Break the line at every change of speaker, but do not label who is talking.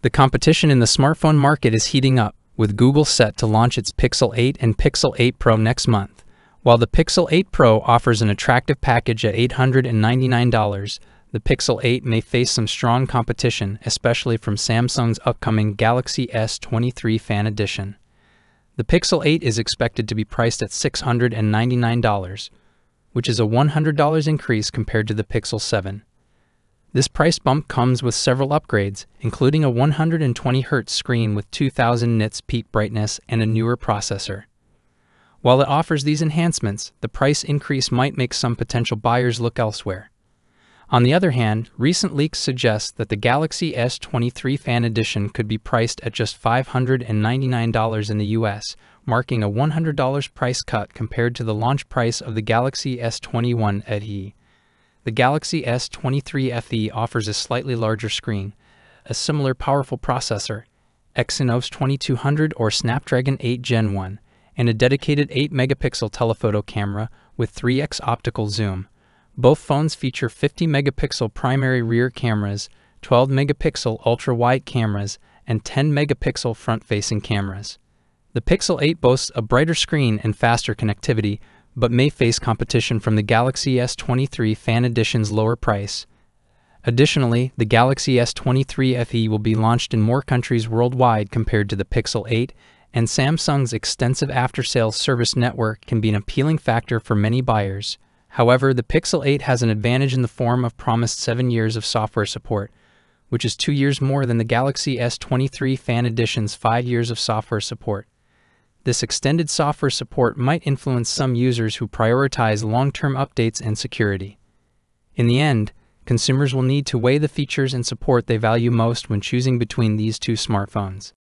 The competition in the smartphone market is heating up, with Google set to launch its Pixel 8 and Pixel 8 Pro next month. While the Pixel 8 Pro offers an attractive package at $899, the Pixel 8 may face some strong competition, especially from Samsung's upcoming Galaxy S23 Fan Edition. The Pixel 8 is expected to be priced at $699, which is a $100 increase compared to the Pixel 7. This price bump comes with several upgrades, including a 120Hz screen with 2000 nits peak brightness and a newer processor. While it offers these enhancements, the price increase might make some potential buyers look elsewhere. On the other hand, recent leaks suggest that the Galaxy S23 Fan Edition could be priced at just $599 in the US, marking a $100 price cut compared to the launch price of the Galaxy S21 FE. The Galaxy S23 FE offers a slightly larger screen, a similar powerful processor, Exynos 2200 or Snapdragon 8 Gen 1, and a dedicated 8 megapixel telephoto camera with 3x optical zoom. Both phones feature 50 megapixel primary rear cameras, 12 megapixel ultra wide cameras, and 10 megapixel front facing cameras. The Pixel 8 boasts a brighter screen and faster connectivity, but may face competition from the Galaxy S23 Fan Edition's lower price. Additionally, the Galaxy S23 FE will be launched in more countries worldwide compared to the Pixel 8, and Samsung's extensive after sales service network can be an appealing factor for many buyers. However, the Pixel 8 has an advantage in the form of promised 7 years of software support, which is 2 years more than the Galaxy S23 Fan Edition's 5 years of software support. This extended software support might influence some users who prioritize long term updates and security. In the end, consumers will need to weigh the features and support they value most when choosing between these two smartphones.